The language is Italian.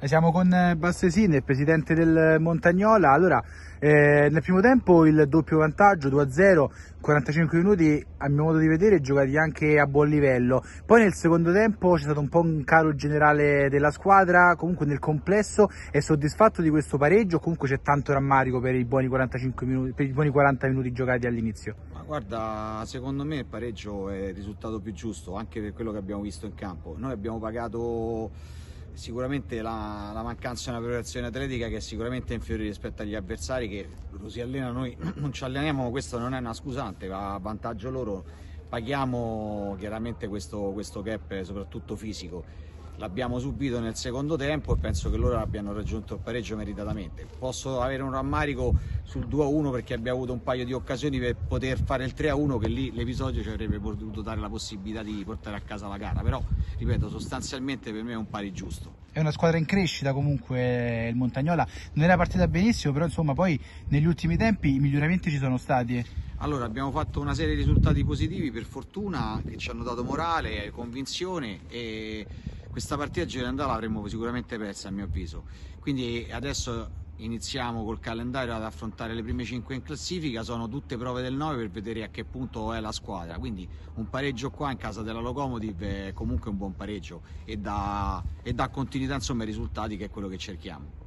Siamo con Bassesini, il presidente del Montagnola. Allora, eh, nel primo tempo il doppio vantaggio 2-0, 45 minuti a mio modo di vedere giocati anche a buon livello. Poi nel secondo tempo c'è stato un po' un calo generale della squadra, comunque nel complesso è soddisfatto di questo pareggio, comunque c'è tanto rammarico per i buoni 45 minuti, per i buoni 40 minuti giocati all'inizio. Ma guarda, secondo me il pareggio è il risultato più giusto, anche per quello che abbiamo visto in campo. Noi abbiamo pagato sicuramente la, la, mancanza di una preparazione atletica che è sicuramente inferiore rispetto agli avversari che lo si allena, noi non ci alleniamo, questo non è una scusante, va a vantaggio loro, paghiamo chiaramente questo, questo gap soprattutto fisico l'abbiamo subito nel secondo tempo e penso che loro abbiano raggiunto il pareggio meritatamente. Posso avere un rammarico sul 2-1 perché abbiamo avuto un paio di occasioni per poter fare il 3-1 che lì l'episodio ci avrebbe potuto dare la possibilità di portare a casa la gara, però ripeto sostanzialmente per me è un pari giusto. È una squadra in crescita comunque il Montagnola, non era partita benissimo però insomma poi negli ultimi tempi i miglioramenti ci sono stati. Allora abbiamo fatto una serie di risultati positivi per fortuna che ci hanno dato morale, convinzione e questa partita Girandà l'avremmo sicuramente persa a mio avviso. Quindi adesso iniziamo col calendario ad affrontare le prime 5 in classifica. Sono tutte prove del 9 per vedere a che punto è la squadra. Quindi un pareggio qua in casa della Locomotive è comunque un buon pareggio e dà, e dà continuità insomma ai risultati che è quello che cerchiamo